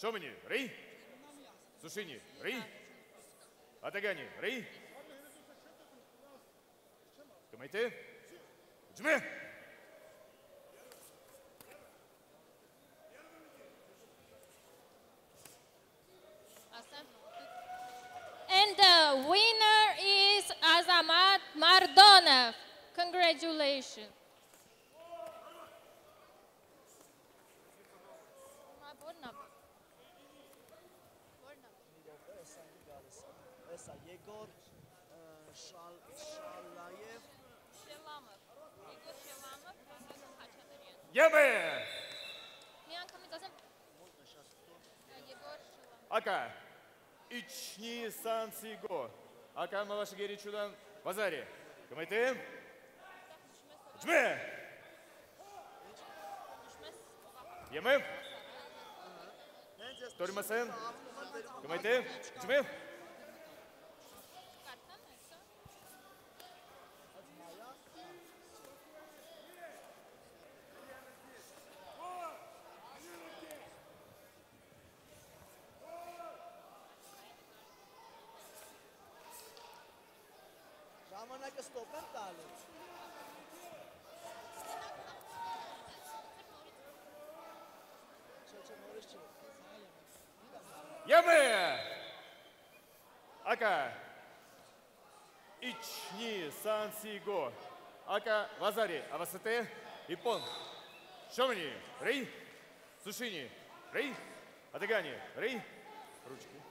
Що мені? Рий? Сушині, рий? Атагані, рий? Кимайте? Джми! And the winner is Azamat Mardonov. Congratulations. Эса Егор Шал, Шалаев. Шеламов. Егор Шеламов, Ебе! Ака, ични сан сиго. Ака малаши гери чудан базари. Кымайтым. Чме! Емем? Тормасен? Кымайтым? Чме? Чме? Άμα να και στο πέμπτα άλλο. Ямы! Ака Ични Сан-Сиго Ака Вазари Авасате Ипон Шомни Рей Сушини Рей Адагани Рей Ручки